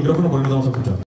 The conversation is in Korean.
이렇게는 걸고 나와서 보자.